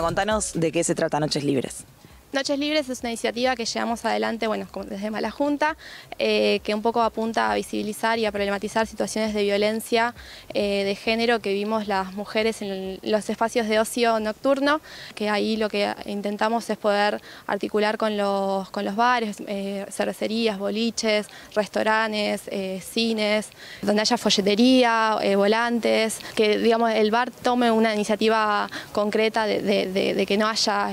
contanos de qué se trata Noches Libres. Noches Libres es una iniciativa que llevamos adelante, bueno, desde Mala Junta, eh, que un poco apunta a visibilizar y a problematizar situaciones de violencia eh, de género que vivimos las mujeres en los espacios de ocio nocturno, que ahí lo que intentamos es poder articular con los, con los bares, eh, cervecerías, boliches, restaurantes, cines, donde haya folletería, volantes, que digamos el bar tome una iniciativa concreta de que no haya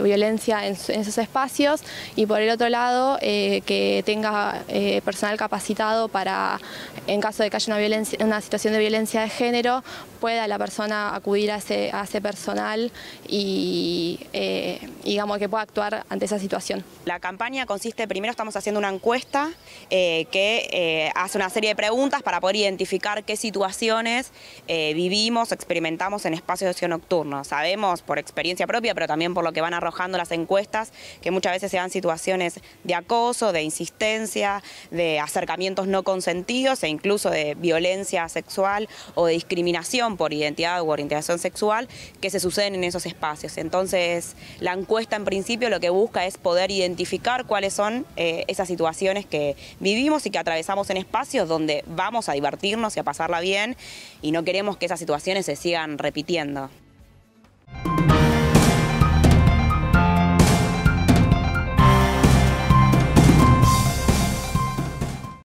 violencia en en, esos espacios y por el otro lado eh, que tenga eh, personal capacitado para, en caso de que haya una, violencia, una situación de violencia de género, pueda la persona acudir a ese, a ese personal y eh, digamos que pueda actuar ante esa situación. La campaña consiste, primero estamos haciendo una encuesta que hace una serie de preguntas para poder identificar qué situaciones vivimos, experimentamos en espacios de ocio nocturno. Sabemos por experiencia propia, pero también por lo que van arrojando las encuestas, que muchas veces se dan situaciones de acoso, de insistencia, de acercamientos no consentidos e incluso de violencia sexual o de discriminación por identidad u orientación sexual que se suceden en esos espacios. Entonces, la encuesta en principio lo que busca es poder identificar cuáles son eh, esas situaciones que vivimos y que atravesamos en espacios donde vamos a divertirnos y a pasarla bien y no queremos que esas situaciones se sigan repitiendo.